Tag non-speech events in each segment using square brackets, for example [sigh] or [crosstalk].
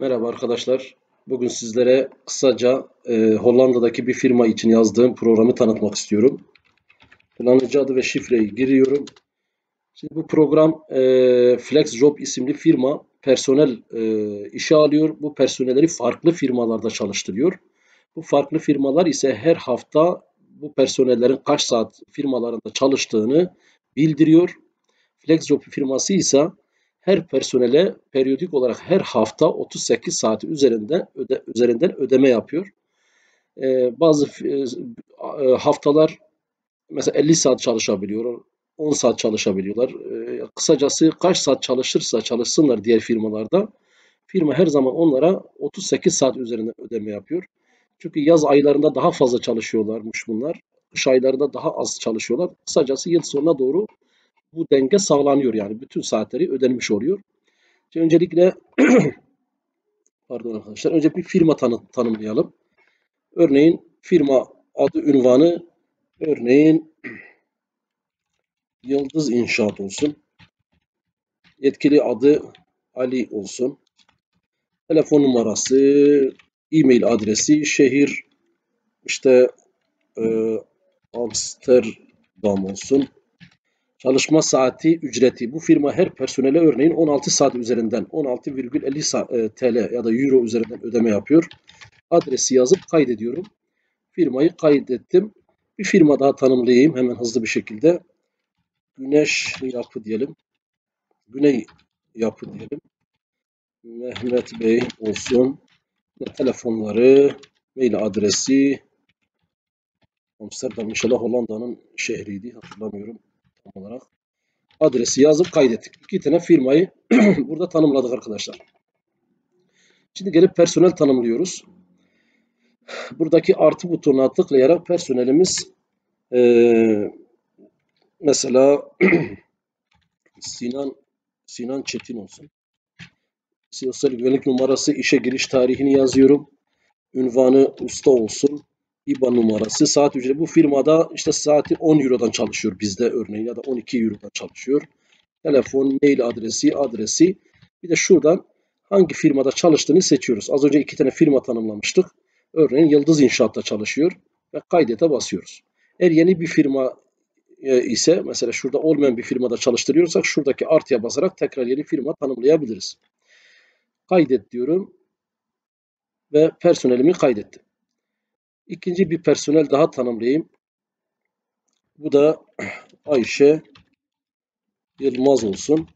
Merhaba arkadaşlar. Bugün sizlere kısaca e, Hollanda'daki bir firma için yazdığım programı tanıtmak istiyorum. Kullanıcı adı ve şifreyi giriyorum. Şimdi bu program e, FlexJob isimli firma personel e, işe alıyor. Bu personelleri farklı firmalarda çalıştırıyor. Bu farklı firmalar ise her hafta bu personellerin kaç saat firmalarında çalıştığını bildiriyor. FlexJob firması ise her personele periyodik olarak her hafta 38 saati üzerinde öde, üzerinden ödeme yapıyor. Ee, bazı e, haftalar mesela 50 saat çalışabiliyor, 10 saat çalışabiliyorlar. Ee, kısacası kaç saat çalışırsa çalışsınlar diğer firmalarda firma her zaman onlara 38 saat üzerinde ödeme yapıyor. Çünkü yaz aylarında daha fazla çalışıyorlarmış bunlar. Kış aylarında daha az çalışıyorlar. Kısacası yıl sonuna doğru bu denge sağlanıyor yani. Bütün saatleri ödenmiş oluyor. Şimdi öncelikle [clears throat] pardon arkadaşlar. Önce bir firma tanı tanımlayalım. Örneğin firma adı ünvanı örneğin [clears throat] Yıldız İnşaat olsun. Yetkili adı Ali olsun. Telefon numarası, e-mail adresi, şehir işte e, Amsterdam olsun. Çalışma saati ücreti. Bu firma her personele örneğin 16 saat üzerinden 16,50 e, TL ya da Euro üzerinden ödeme yapıyor. Adresi yazıp kaydediyorum. Firmayı kaydettim. Bir firma daha tanımlayayım hemen hızlı bir şekilde. Güneş yapı diyelim. Güney yapı diyelim. Mehmet Bey olsun. Telefonları, mail adresi. Amsterdam inşallah Hollanda'nın şehriydi hatırlamıyorum olarak adresi yazıp kaydettik. İki tane firmayı [clears throat] burada tanımladık arkadaşlar. Şimdi gelip personel tanımlıyoruz. Buradaki artı butonuna tıklayarak personelimiz e, mesela [clears throat] Sinan Sinan Çetin olsun. Sosyal güvenlik numarası, işe giriş tarihini yazıyorum. Ünvanı usta olsun. IBAN numarası, saat ücreti. Bu firmada işte saati 10 Euro'dan çalışıyor bizde örneğin ya da 12 Euro'dan çalışıyor. Telefon, mail adresi, adresi. Bir de şuradan hangi firmada çalıştığını seçiyoruz. Az önce iki tane firma tanımlamıştık. Örneğin Yıldız İnşaat'ta çalışıyor ve kaydete basıyoruz. Eğer yeni bir firma e, ise mesela şurada olmayan bir firmada çalıştırıyorsak şuradaki artıya basarak tekrar yeni firma tanımlayabiliriz. Kaydet diyorum ve personelimi kaydettim. İkinci bir personel daha tanımlayayım. Bu da [clears throat] Ayşe Yılmaz olsun.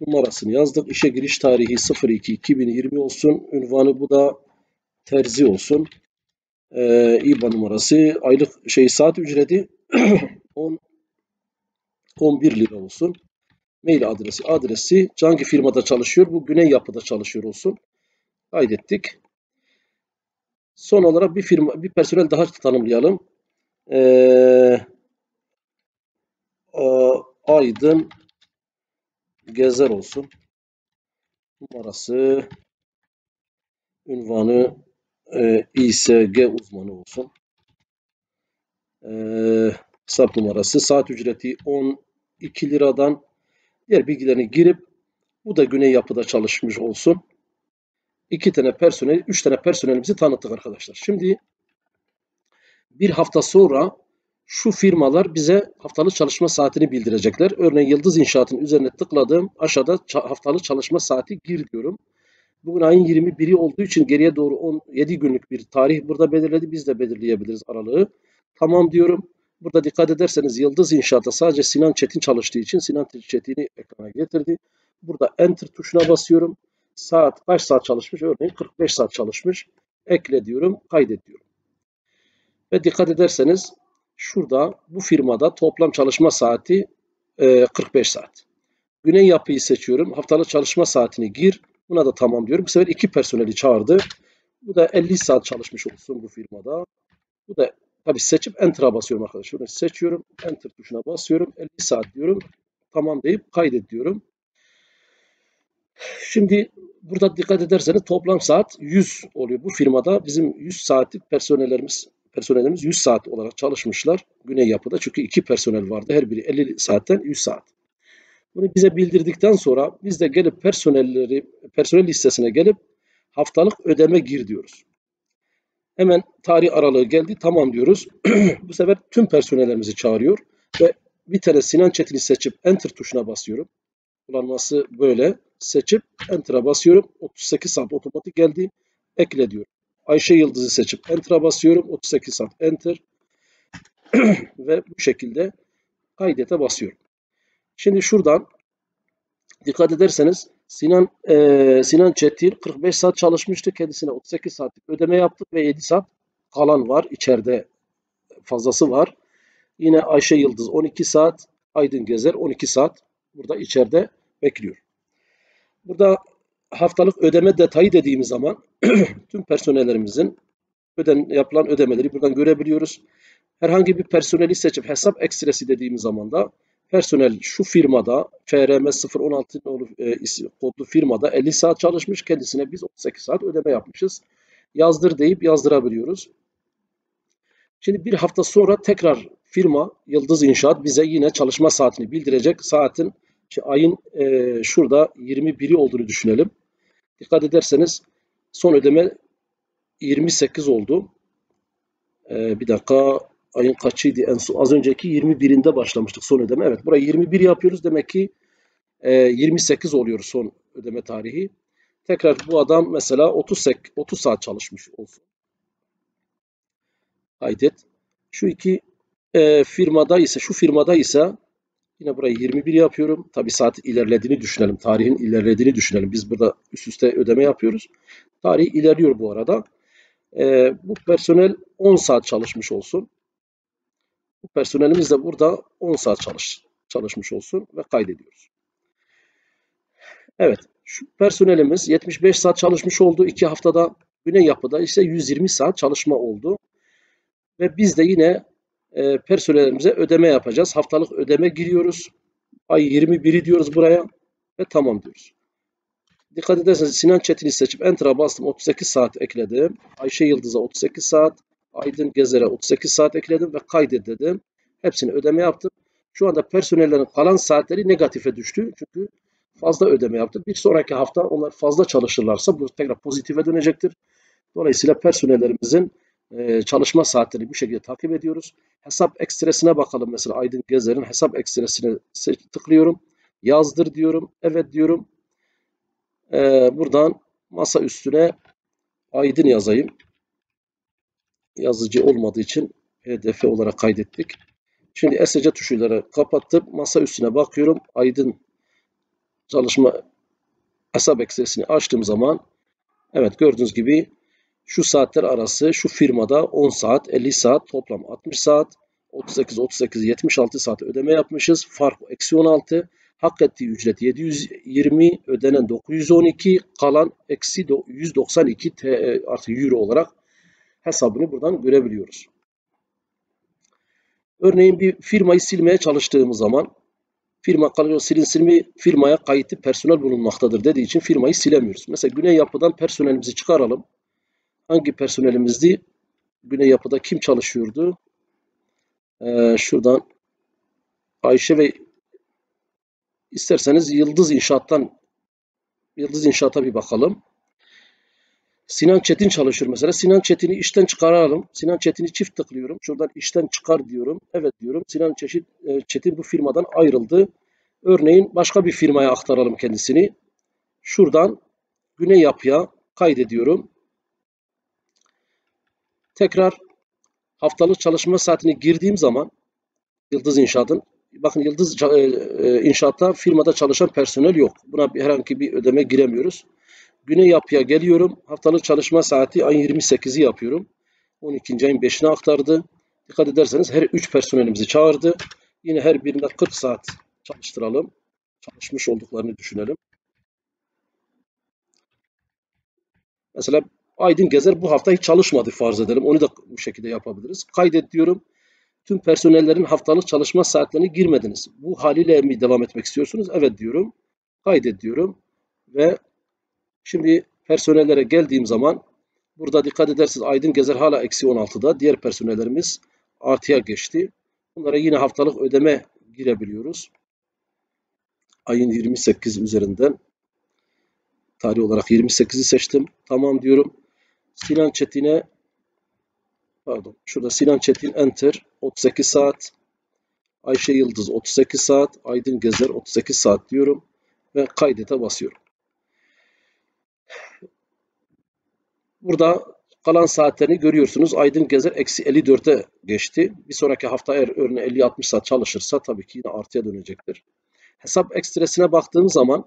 Numarasını yazdık. İşe giriş tarihi 02-2020 olsun. Ünvanı bu da terzi olsun. Ee, İBAN numarası aylık şey saat ücreti [clears throat] 10 11 lira olsun. Mail adresi adresi hangi firmada çalışıyor? Bu Güney Yapı'da çalışıyor olsun. Kaydettik. Son olarak bir firma, bir personel daha tanımlayalım. Ee, Aydın Gezer olsun. Numarası, ünvanı e, İSG uzmanı olsun. E, hesap numarası, saat ücreti 12 liradan diğer bilgilerini girip bu da Güney Yapı'da çalışmış olsun iki tane personel, üç tane personelimizi tanıttık arkadaşlar. Şimdi bir hafta sonra şu firmalar bize haftalık çalışma saatini bildirecekler. Örneğin Yıldız İnşaat'ın üzerine tıkladım. Aşağıda haftalık çalışma saati gir diyorum. Bugün ayın 21'i olduğu için geriye doğru 17 günlük bir tarih burada belirledi. Biz de belirleyebiliriz aralığı. Tamam diyorum. Burada dikkat ederseniz Yıldız İnşaat'ta sadece Sinan Çetin çalıştığı için Sinan Çetin'i ekrana getirdi. Burada Enter tuşuna basıyorum. Saat kaç saat çalışmış? Örneğin 45 saat çalışmış. Ekle diyorum, kaydet diyorum. Ve dikkat ederseniz şurada bu firmada toplam çalışma saati e, 45 saat. Güney yapıyı seçiyorum. Haftalık çalışma saatini gir. Buna da tamam diyorum. Bu sefer iki personeli çağırdı. Bu da 50 saat çalışmış olsun bu firmada. Bu da tabi seçip Enter'a basıyorum arkadaşlar. Seçiyorum. Enter tuşuna basıyorum. 50 saat diyorum. Tamam deyip kaydet diyorum. Şimdi burada dikkat ederseniz toplam saat 100 oluyor. Bu firmada bizim 100 saatlik personellerimiz personelimiz 100 saat olarak çalışmışlar Güney Yapı'da. Çünkü iki personel vardı. Her biri 50 saatten 100 saat. Bunu bize bildirdikten sonra biz de gelip personelleri personel listesine gelip haftalık ödeme gir diyoruz. Hemen tarih aralığı geldi. Tamam diyoruz. [clears throat] Bu sefer tüm personellerimizi çağırıyor ve bir tane Sinan Çetin'i seçip Enter tuşuna basıyorum. Kullanması böyle. Seçip Enter'a basıyorum. 38 saat otomatik geldi. Ekle diyorum. Ayşe Yıldız'ı seçip Enter'a basıyorum. 38 saat Enter. [clears throat] ve bu şekilde kaydete basıyorum. Şimdi şuradan dikkat ederseniz Sinan e, Sinan Çetin 45 saat çalışmıştı. Kendisine 38 saatlik ödeme yaptık ve 7 saat kalan var. içeride fazlası var. Yine Ayşe Yıldız 12 saat, Aydın Gezer 12 saat burada içeride bekliyor. Burada haftalık ödeme detayı dediğimiz zaman [clears throat] tüm personellerimizin öden, yapılan ödemeleri buradan görebiliyoruz. Herhangi bir personeli seçip hesap ekstresi dediğimiz zaman da personel şu firmada FRM 016 e, kodlu firmada 50 saat çalışmış. Kendisine biz 38 saat ödeme yapmışız. Yazdır deyip yazdırabiliyoruz. Şimdi bir hafta sonra tekrar firma Yıldız İnşaat bize yine çalışma saatini bildirecek. Saatin işte ayın e, şurada 21'i olduğunu düşünelim. Dikkat ederseniz son ödeme 28 oldu. E, bir dakika ayın kaçıydı en son? Az önceki 21'inde başlamıştık son ödeme. Evet burayı 21 yapıyoruz. Demek ki e, 28 oluyor son ödeme tarihi. Tekrar bu adam mesela 30, 30 saat çalışmış olsun. Kaydet. Şu iki e, firmada ise şu firmada ise yine burayı 21 yapıyorum. Tabi saat ilerlediğini düşünelim. Tarihin ilerlediğini düşünelim. Biz burada üst üste ödeme yapıyoruz. Tarih ilerliyor bu arada. E, bu personel 10 saat çalışmış olsun. Bu personelimiz de burada 10 saat çalış, çalışmış olsun ve kaydediyoruz. Evet, şu personelimiz 75 saat çalışmış oldu. 2 haftada Güney Yapı'da ise 120 saat çalışma oldu. Ve biz de yine e, personellerimize ödeme yapacağız. Haftalık ödeme giriyoruz. Ay 21'i diyoruz buraya ve tamam diyoruz. Dikkat ederseniz Sinan Çetin'i seçip Enter'a bastım. 38 saat ekledim. Ayşe Yıldız'a 38 saat. Aydın Gezer'e 38 saat ekledim ve kaydet dedim. Hepsini ödeme yaptım. Şu anda personellerin kalan saatleri negatife düştü. Çünkü fazla ödeme yaptı. Bir sonraki hafta onlar fazla çalışırlarsa bu tekrar pozitife dönecektir. Dolayısıyla personellerimizin e, çalışma saatlerini bu şekilde takip ediyoruz. Hesap ekstresine bakalım. Mesela Aydın Gezer'in hesap ekstresine tıklıyorum. Yazdır diyorum. Evet diyorum. E, buradan masa üstüne Aydın yazayım yazıcı olmadığı için pdf olarak kaydettik. Şimdi SC tuşuyla kapattım. Masa üstüne bakıyorum. Aydın çalışma hesap ekstresini açtığım zaman evet gördüğünüz gibi şu saatler arası şu firmada 10 saat, 50 saat, toplam 60 saat, 38, 38, 76 saat ödeme yapmışız. Fark eksi 16. Hak ettiği ücret 720, ödenen 912, kalan eksi 192 T, artı euro olarak hesabını buradan görebiliyoruz. Örneğin bir firmayı silmeye çalıştığımız zaman firma kalıyor silinsin mi firmaya kayıtlı personel bulunmaktadır dediği için firmayı silemiyoruz. Mesela Güney Yapı'dan personelimizi çıkaralım. Hangi personelimizdi? Güney Yapı'da kim çalışıyordu? Ee, şuradan Ayşe ve isterseniz Yıldız İnşaat'tan Yıldız İnşaat'a bir bakalım. Sinan Çetin çalışıyor mesela. Sinan Çetin'i işten çıkaralım. Sinan Çetin'i çift tıklıyorum. Şuradan işten çıkar diyorum. Evet diyorum. Sinan e, Çetin bu firmadan ayrıldı. Örneğin başka bir firmaya aktaralım kendisini. Şuradan Güney Yapı'ya kaydediyorum. Tekrar haftalık çalışma saatini girdiğim zaman Yıldız İnşaat'ın bakın Yıldız e, e, İnşaat'ta firmada çalışan personel yok. Buna herhangi bir ödeme giremiyoruz. Güney yapıya geliyorum. Haftalık çalışma saati ayın 28'i yapıyorum. 12. ayın 5'ine aktardı. Dikkat ederseniz her 3 personelimizi çağırdı. Yine her birine 40 saat çalıştıralım. Çalışmış olduklarını düşünelim. Mesela Aydın Gezer bu hafta hiç çalışmadı farz edelim. Onu da bu şekilde yapabiliriz. Kaydet diyorum. Tüm personellerin haftalık çalışma saatlerini girmediniz. Bu haliyle mi devam etmek istiyorsunuz? Evet diyorum. Kaydet diyorum. Ve Şimdi personellere geldiğim zaman burada dikkat ederseniz Aydın Gezer hala eksi 16'da. Diğer personellerimiz artıya geçti. Bunlara yine haftalık ödeme girebiliyoruz. Ayın 28 üzerinden tarih olarak 28'i seçtim. Tamam diyorum. Sinan Çetin'e pardon şurada Sinan Çetin enter 38 saat. Ayşe Yıldız 38 saat. Aydın Gezer 38 saat diyorum. Ve kaydete basıyorum. Burada kalan saatlerini görüyorsunuz. Aydın Gezer eksi 54'e geçti. Bir sonraki hafta eğer örneğin 50-60 saat çalışırsa tabii ki yine artıya dönecektir. Hesap ekstresine baktığım zaman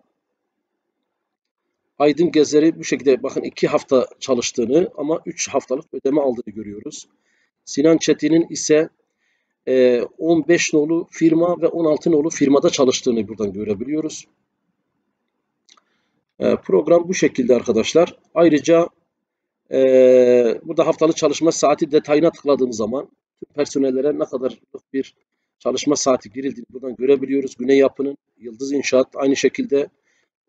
Aydın Gezer'i bu şekilde bakın 2 hafta çalıştığını ama 3 haftalık ödeme aldığını görüyoruz. Sinan Çetin'in ise 15 nolu firma ve 16 nolu firmada çalıştığını buradan görebiliyoruz. Program bu şekilde arkadaşlar. Ayrıca burada haftalık çalışma saati detayına tıkladığım zaman tüm personellere ne kadarlık bir çalışma saati girildiğini buradan görebiliyoruz. Güney Yapı'nın Yıldız İnşaat aynı şekilde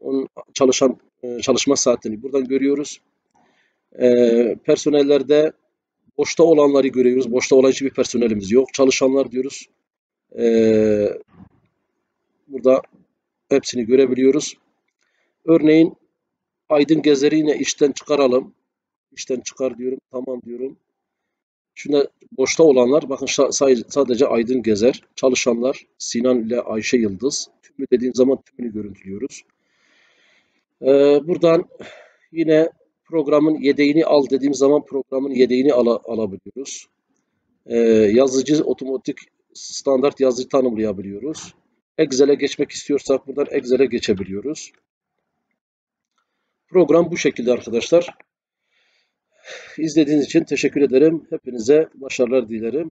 onun çalışan çalışma saatini buradan görüyoruz. Personellerde boşta olanları görüyoruz. Boşta olan hiçbir personelimiz yok. Çalışanlar diyoruz. Burada hepsini görebiliyoruz. Örneğin Aydın Gezer'i yine işten çıkaralım. İşten çıkar diyorum. Tamam diyorum. Şunda boşta olanlar bakın sadece Aydın Gezer. Çalışanlar Sinan ile Ayşe Yıldız. Tümü dediğim zaman tümünü görüntülüyoruz. Ee, buradan yine programın yedeğini al dediğim zaman programın yedeğini al alabiliyoruz. Ee, yazıcı otomatik standart yazıcı tanımlayabiliyoruz. Excel'e geçmek istiyorsak buradan Excel'e geçebiliyoruz. Program bu şekilde arkadaşlar. İzlediğiniz için teşekkür ederim. Hepinize başarılar dilerim.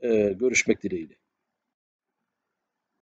Ee, görüşmek dileğiyle.